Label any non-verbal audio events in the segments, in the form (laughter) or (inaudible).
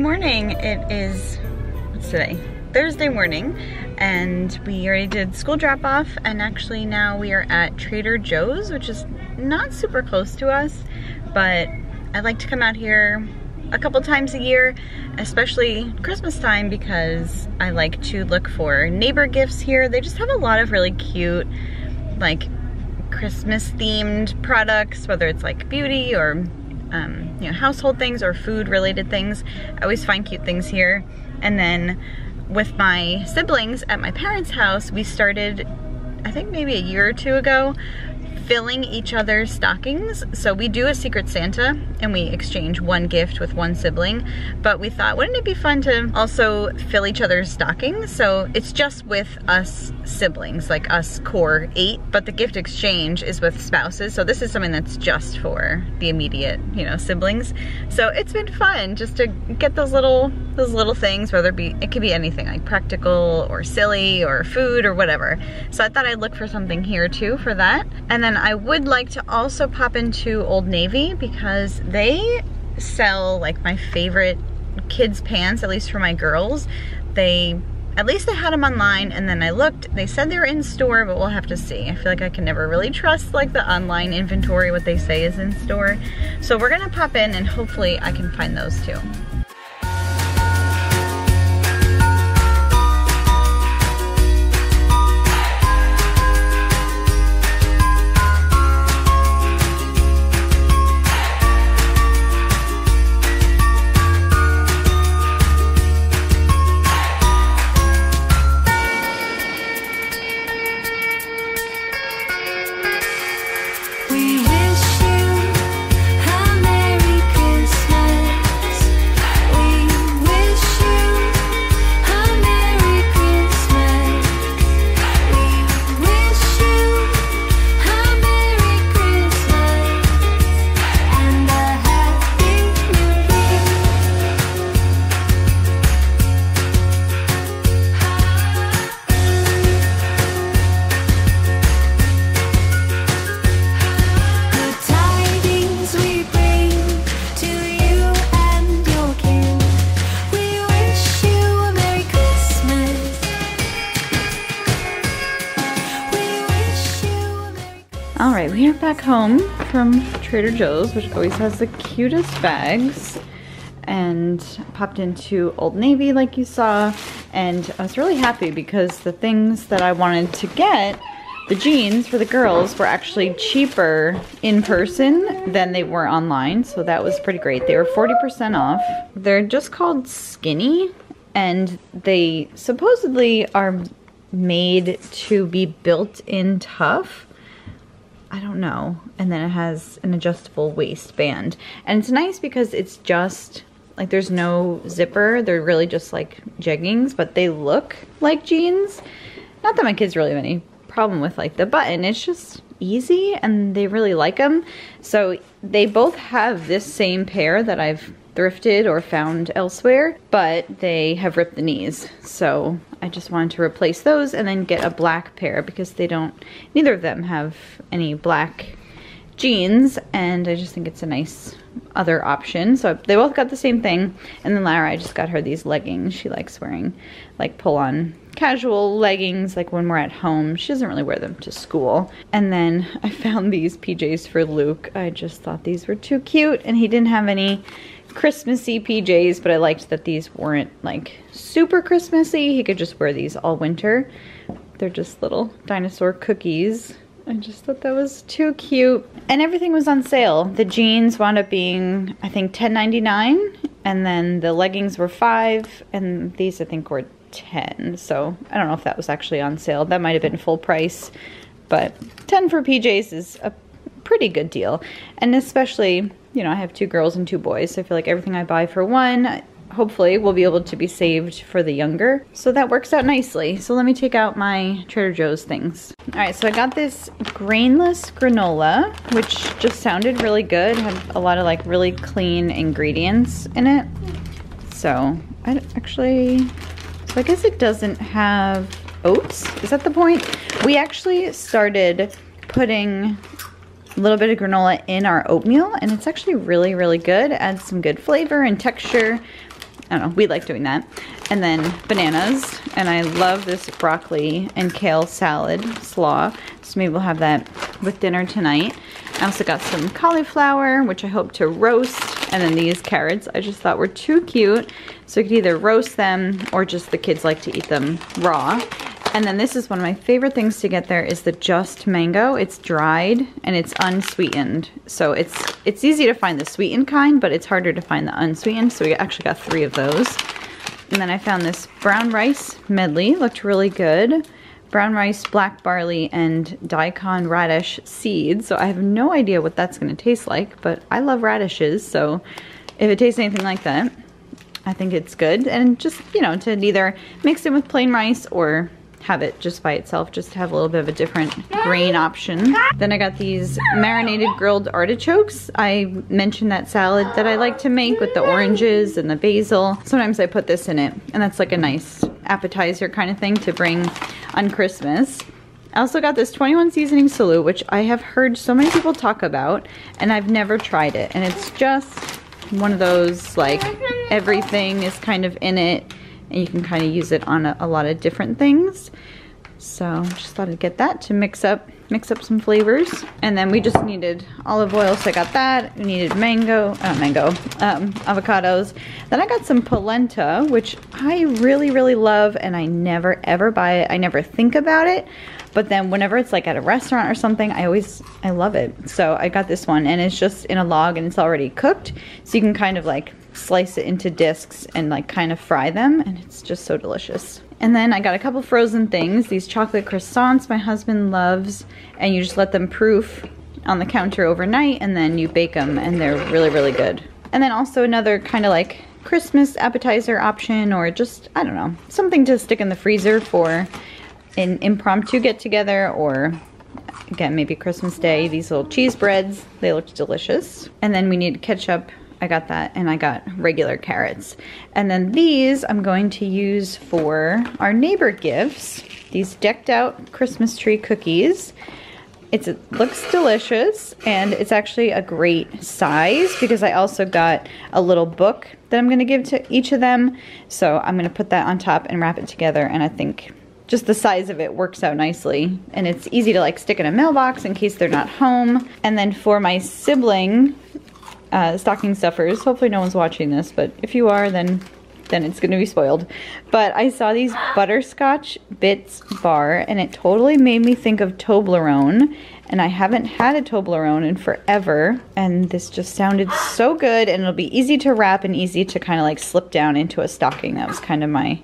Morning. It is, what's today? Thursday morning and we already did school drop off and actually now we are at Trader Joe's which is not super close to us but I like to come out here a couple times a year especially Christmas time because I like to look for neighbor gifts here. They just have a lot of really cute like Christmas themed products whether it's like beauty or um, you know, household things or food related things. I always find cute things here. And then with my siblings at my parents' house, we started, I think maybe a year or two ago, filling each other's stockings. So we do a Secret Santa and we exchange one gift with one sibling. But we thought, wouldn't it be fun to also fill each other's stockings? So it's just with us siblings, like us core eight, but the gift exchange is with spouses. So this is something that's just for the immediate, you know, siblings. So it's been fun just to get those little, those little things, whether it be, it could be anything like practical or silly or food or whatever. So I thought I'd look for something here too for that. And then I would like to also pop into Old Navy because they sell like my favorite kids pants, at least for my girls. They, at least I had them online and then I looked, they said they were in store, but we'll have to see. I feel like I can never really trust like the online inventory, what they say is in store. So we're gonna pop in and hopefully I can find those too. Back home from Trader Joe's, which always has the cutest bags. And popped into Old Navy like you saw. And I was really happy because the things that I wanted to get, the jeans for the girls, were actually cheaper in person than they were online. So that was pretty great. They were 40% off. They're just called Skinny. And they supposedly are made to be built in tough I don't know. And then it has an adjustable waistband. And it's nice because it's just, like there's no zipper. They're really just like jeggings, but they look like jeans. Not that my kids really have any problem with like the button. It's just easy and they really like them. So they both have this same pair that I've thrifted or found elsewhere, but they have ripped the knees. So I just wanted to replace those and then get a black pair because they don't, neither of them have any black jeans and I just think it's a nice other option. So they both got the same thing. And then Lara, I just got her these leggings. She likes wearing like pull on casual leggings like when we're at home. She doesn't really wear them to school. And then I found these PJs for Luke. I just thought these were too cute and he didn't have any Christmassy PJs, but I liked that these weren't like super Christmassy. He could just wear these all winter. They're just little dinosaur cookies. I just thought that was too cute. And everything was on sale. The jeans wound up being, I think, $10.99. And then the leggings were 5 And these, I think, were 10 So I don't know if that was actually on sale. That might have been full price. But 10 for PJs is a pretty good deal. And especially you know, I have two girls and two boys, so I feel like everything I buy for one, hopefully will be able to be saved for the younger. So that works out nicely. So let me take out my Trader Joe's things. All right, so I got this grainless granola, which just sounded really good. Had a lot of like really clean ingredients in it. So I actually, so I guess it doesn't have oats. Is that the point? We actually started putting a little bit of granola in our oatmeal and it's actually really, really good. Adds some good flavor and texture. I don't know, we like doing that. And then bananas, and I love this broccoli and kale salad slaw. So maybe we'll have that with dinner tonight. I also got some cauliflower, which I hope to roast. And then these carrots I just thought were too cute. So I could either roast them or just the kids like to eat them raw. And then this is one of my favorite things to get there is the Just Mango. It's dried and it's unsweetened. So it's it's easy to find the sweetened kind, but it's harder to find the unsweetened. So we actually got three of those. And then I found this brown rice medley. Looked really good. Brown rice, black barley, and daikon radish seeds. So I have no idea what that's going to taste like, but I love radishes. So if it tastes anything like that, I think it's good. And just, you know, to either mix it with plain rice or have it just by itself, just to have a little bit of a different grain option. Then I got these marinated grilled artichokes. I mentioned that salad that I like to make with the oranges and the basil. Sometimes I put this in it, and that's like a nice appetizer kind of thing to bring on Christmas. I also got this 21 seasoning salute, which I have heard so many people talk about, and I've never tried it. And it's just one of those, like, everything is kind of in it and you can kind of use it on a, a lot of different things. So just thought I'd get that to mix up mix up some flavors. And then we just needed olive oil, so I got that. We needed mango, uh, mango, um, avocados. Then I got some polenta, which I really, really love, and I never ever buy it. I never think about it. But then whenever it's like at a restaurant or something, I always, I love it. So I got this one, and it's just in a log, and it's already cooked. So you can kind of like slice it into discs and like kind of fry them and it's just so delicious. And then I got a couple frozen things, these chocolate croissants my husband loves and you just let them proof on the counter overnight and then you bake them and they're really, really good. And then also another kind of like Christmas appetizer option or just, I don't know, something to stick in the freezer for an impromptu get together or again, maybe Christmas Day, these little cheese breads. They look delicious. And then we need ketchup I got that and I got regular carrots. And then these I'm going to use for our neighbor gifts. These decked out Christmas tree cookies. It's, it looks delicious and it's actually a great size because I also got a little book that I'm going to give to each of them. So I'm going to put that on top and wrap it together and I think just the size of it works out nicely and it's easy to like stick in a mailbox in case they're not home. And then for my sibling, uh, stocking stuffers. Hopefully no one's watching this, but if you are, then then it's gonna be spoiled. But I saw these butterscotch bits bar and it totally made me think of Toblerone and I haven't had a Toblerone in forever and this just sounded so good and it'll be easy to wrap and easy to kind of like slip down into a stocking. That was kind of my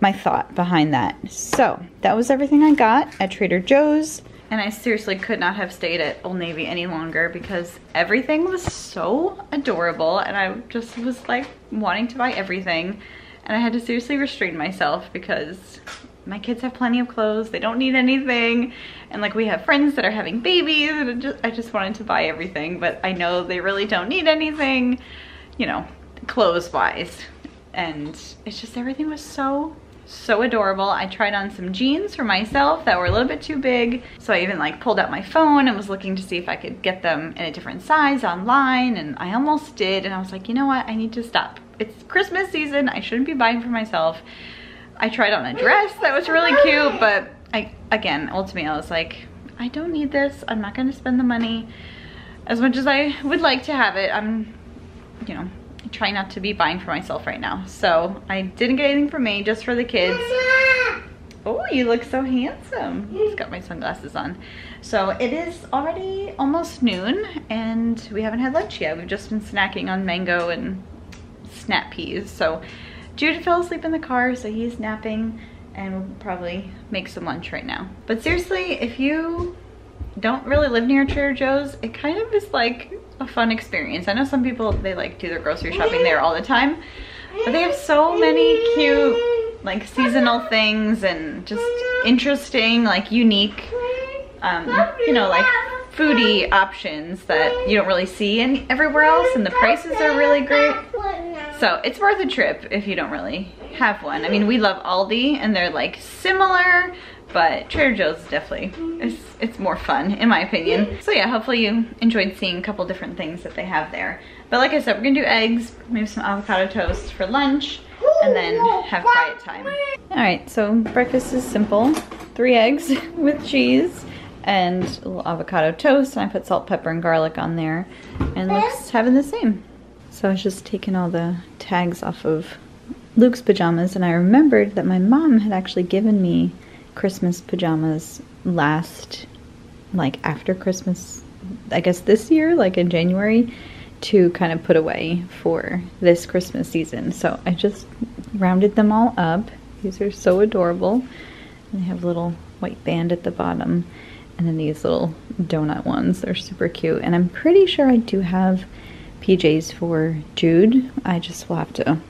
my thought behind that. So that was everything I got at Trader Joe's. And I seriously could not have stayed at Old Navy any longer because everything was so adorable and I just was like wanting to buy everything. And I had to seriously restrain myself because my kids have plenty of clothes, they don't need anything. And like we have friends that are having babies and just, I just wanted to buy everything, but I know they really don't need anything, you know, clothes wise. And it's just everything was so so adorable. I tried on some jeans for myself that were a little bit too big. So I even like pulled out my phone and was looking to see if I could get them in a different size online and I almost did. And I was like, you know what? I need to stop. It's Christmas season. I shouldn't be buying for myself. I tried on a dress that was really cute, but I, again, ultimately I was like, I don't need this. I'm not gonna spend the money as much as I would like to have it. I'm, you know, trying not to be buying for myself right now. So I didn't get anything for me, just for the kids. Oh, you look so handsome. He's got my sunglasses on. So it is already almost noon and we haven't had lunch yet. We've just been snacking on mango and snap peas. So Jude fell asleep in the car, so he's napping and we'll probably make some lunch right now. But seriously, if you don't really live near Trader Joe's, it kind of is like a fun experience. I know some people, they like do their grocery shopping there all the time, but they have so many cute like seasonal things and just interesting, like unique, um, you know, like foodie options that you don't really see in everywhere else and the prices are really great. So it's worth a trip if you don't really have one. I mean, we love Aldi and they're like similar, but Trader Joe's definitely, it's, it's more fun in my opinion. So yeah, hopefully you enjoyed seeing a couple different things that they have there. But like I said, we're gonna do eggs, maybe some avocado toast for lunch, and then have quiet time. All right, so breakfast is simple. Three eggs (laughs) with cheese and a little avocado toast. And I put salt, pepper, and garlic on there. And Luke's having the same. So I was just taking all the tags off of Luke's pajamas and I remembered that my mom had actually given me Christmas pajamas last, like after Christmas, I guess this year, like in January, to kind of put away for this Christmas season. So I just rounded them all up. These are so adorable. And they have a little white band at the bottom. And then these little donut ones, they're super cute. And I'm pretty sure I do have PJs for Jude. I just will have to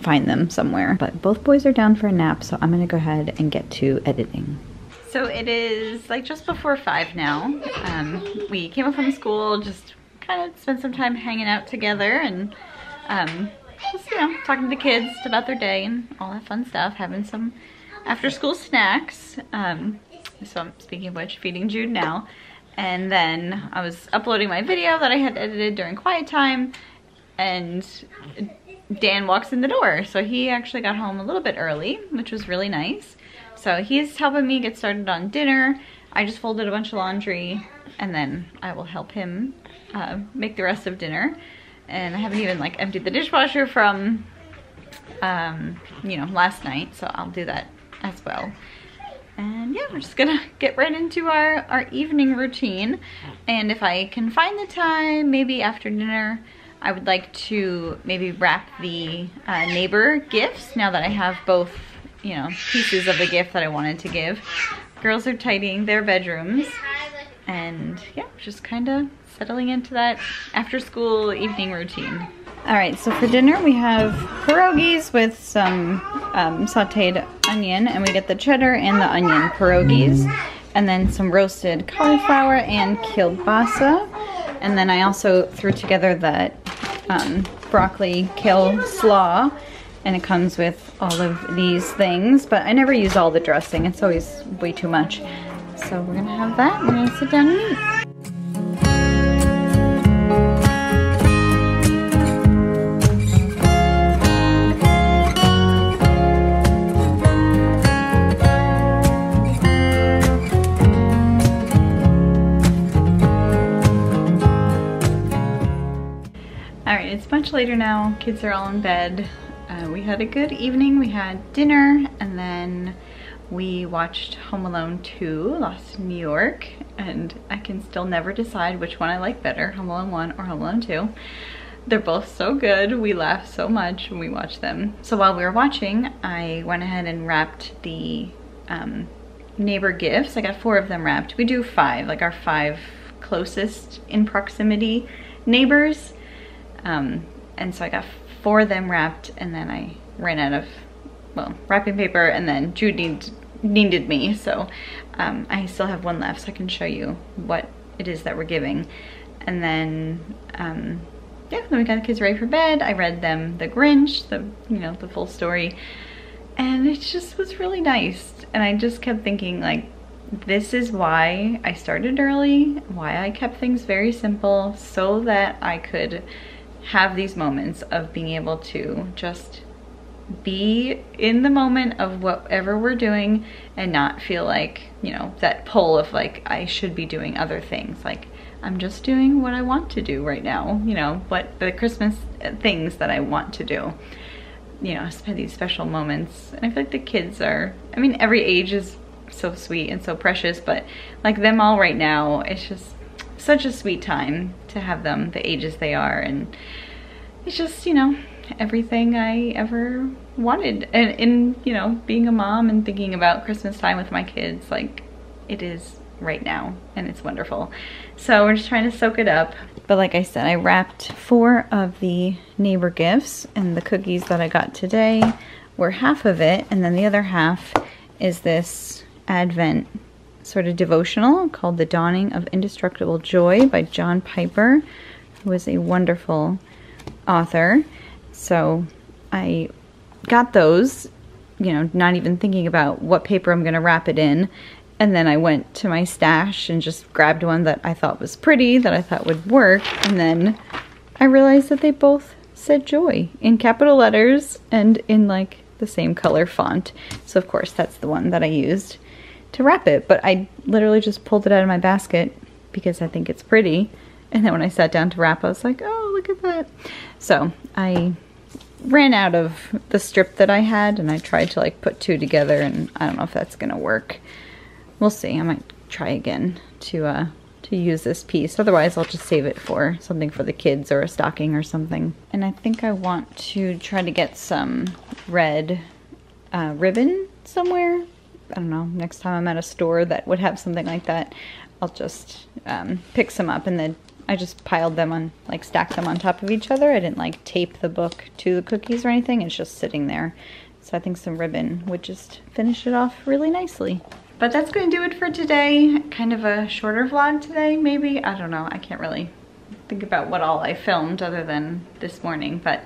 find them somewhere. But both boys are down for a nap, so I'm gonna go ahead and get to editing. So it is like just before five now. Um, we came up from school, just kind of spent some time hanging out together and um, just, you know, talking to the kids about their day and all that fun stuff, having some after school snacks. Um, so I'm speaking of which, feeding Jude now. And then I was uploading my video that I had edited during quiet time and Dan walks in the door. So he actually got home a little bit early, which was really nice. So he's helping me get started on dinner. I just folded a bunch of laundry and then I will help him uh, make the rest of dinner. And I haven't even like emptied the dishwasher from, um, you know, last night. So I'll do that as well. And yeah, we're just gonna (laughs) get right into our, our evening routine. And if I can find the time, maybe after dinner, I would like to maybe wrap the uh, neighbor gifts now that I have both, you know, pieces of the gift that I wanted to give. Girls are tidying their bedrooms. And yeah, just kind of settling into that after school evening routine. All right, so for dinner we have pierogies with some um, sauteed onion and we get the cheddar and the onion pierogies and then some roasted cauliflower and kielbasa. And then I also threw together that um, broccoli kale slaw and it comes with all of these things, but I never use all the dressing. It's always way too much. So we're gonna have that. We're gonna sit down and eat. Much later now. Kids are all in bed. Uh, we had a good evening. We had dinner and then we watched Home Alone 2, Lost in New York, and I can still never decide which one I like better, Home Alone 1 or Home Alone 2. They're both so good. We laugh so much when we watch them. So while we were watching, I went ahead and wrapped the um, neighbor gifts. I got four of them wrapped. We do five, like our five closest in proximity neighbors. Um, and so I got four of them wrapped and then I ran out of, well, wrapping paper and then Jude needed, needed me. So um, I still have one left so I can show you what it is that we're giving. And then, um, yeah, then we got the kids ready for bed. I read them The Grinch, the, you know, the full story. And it just was really nice. And I just kept thinking like, this is why I started early, why I kept things very simple so that I could have these moments of being able to just be in the moment of whatever we're doing and not feel like, you know, that pull of like, I should be doing other things. Like, I'm just doing what I want to do right now, you know, what the Christmas things that I want to do. You know, spend these special moments. And I feel like the kids are, I mean, every age is so sweet and so precious, but like them all right now, it's just such a sweet time to have them the ages they are and it's just you know everything I ever wanted. And in you know being a mom and thinking about Christmas time with my kids like it is right now and it's wonderful. So we're just trying to soak it up. But like I said I wrapped four of the neighbor gifts and the cookies that I got today were half of it and then the other half is this advent sort of devotional called The Dawning of Indestructible Joy by John Piper, who is a wonderful author. So I got those, you know, not even thinking about what paper I'm going to wrap it in. And then I went to my stash and just grabbed one that I thought was pretty, that I thought would work. And then I realized that they both said joy in capital letters and in like the same color font. So of course that's the one that I used to wrap it. But I literally just pulled it out of my basket because I think it's pretty. And then when I sat down to wrap, I was like, oh, look at that. So I ran out of the strip that I had and I tried to like put two together and I don't know if that's gonna work. We'll see, I might try again to uh, to use this piece. Otherwise I'll just save it for something for the kids or a stocking or something. And I think I want to try to get some red uh, ribbon somewhere. I don't know, next time I'm at a store that would have something like that, I'll just um, pick some up and then I just piled them on, like stacked them on top of each other. I didn't like tape the book to the cookies or anything. It's just sitting there. So I think some ribbon would just finish it off really nicely. But that's going to do it for today. Kind of a shorter vlog today, maybe. I don't know. I can't really think about what all I filmed other than this morning. But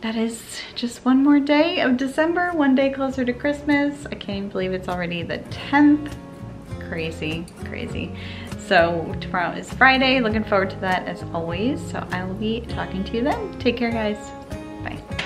that is just one more day of December, one day closer to Christmas. I can't even believe it's already the 10th. Crazy, crazy. So tomorrow is Friday. Looking forward to that as always. So I will be talking to you then. Take care, guys. Bye.